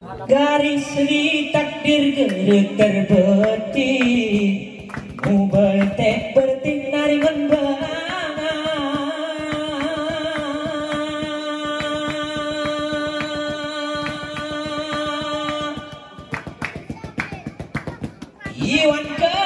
Garis di takdir gerik terbeti Mubal tek berting naringan Iwan keluarga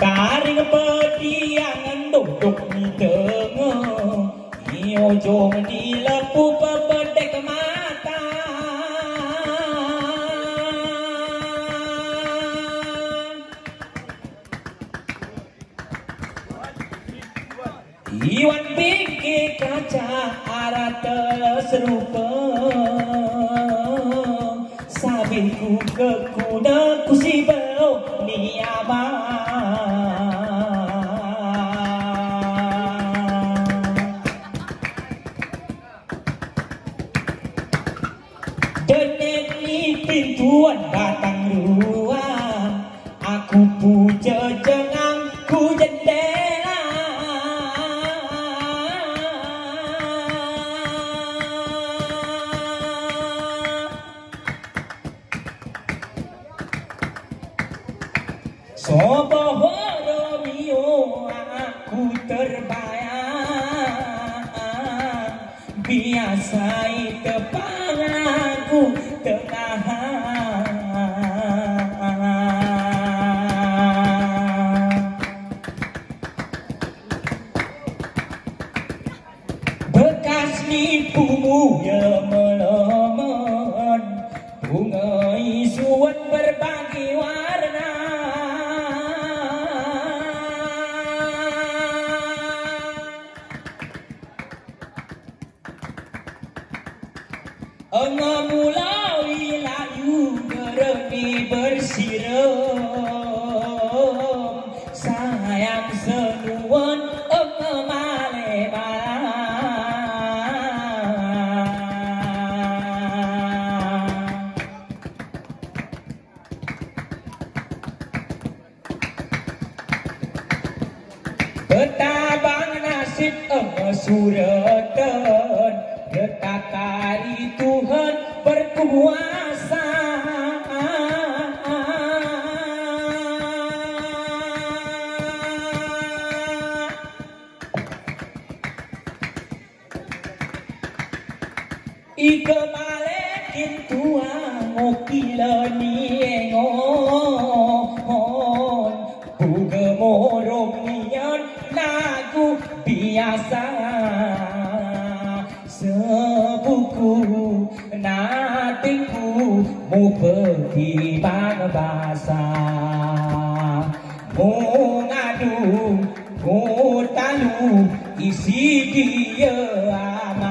Taring pediangan duduk di tengah Iyo jom dilepu pebedek mata Iwan pikir kaca arah terserupa sabi Sabiku ke kuda kusibau ni abang Denek ni pintuan batang ruang Aku terbayang Biasai Bekas nipumu ya melemon Bunga isuan berbagi Enga mulai layu geremi bersiram. Sayang senuan enga male malang Betabang nasib enga suratan berkuasa Ika malekin tua lờ ni engon ni morong la lagu biasa Sebuku hatiku mu pergi bahasa mu ngadu mu talu isi dia ama